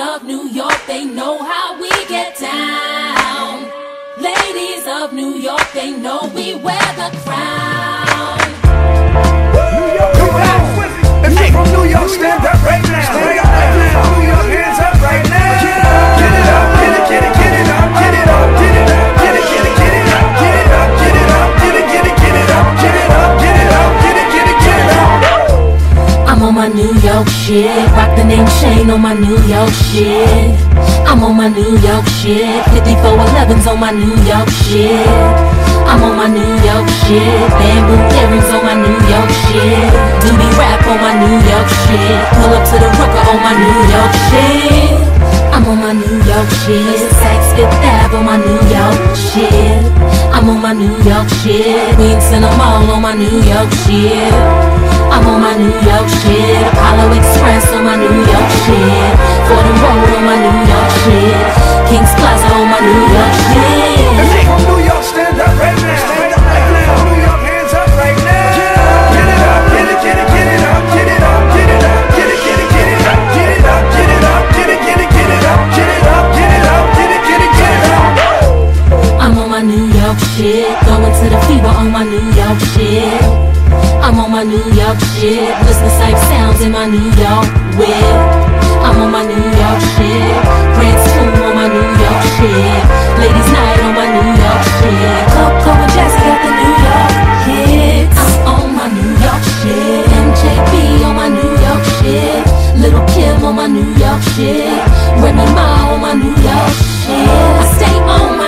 of New York, they know how we get down. Ladies of New York, they know we wear the crown. New York, come on. If you're from New York, stand up right now. Stand up right now. New York, hands up right now. Get it up, get it, get it, get it up, get it up, get it up, get it, get it, get it up, get it up, get it up, get it, get it, get it up, get it up, get it up, get it, get it, get it up. I'm on my New York shit. Rock the name chain on my New York shit. I'm on my New York shit. 5411's on my New York shit. I'm on my New York shit. Bamboo earrings on my New York shit. Duty rap on my New York shit. Pull up to the rucker on my New York shit. I'm on my New York shit. Saks Fifth Ave on my New York shit. I'm on my New York shit. Queens in the mall on my New York shit. I'm on my New York shit. Apollo Express on my New York shit. Fordham Road York shit. Going to the fever on my New York shit. I'm on my New York shit. Listening safe sounds in my New York whip. I'm on my New York shit. Reds tune on my New York shit. Ladies night on my New York shit. Club going, jazz got the New York hits. I'm on my New York shit. MJB on my New York shit. Lil' Kim on my New York shit. Remy Ma on my New York shit. I stay on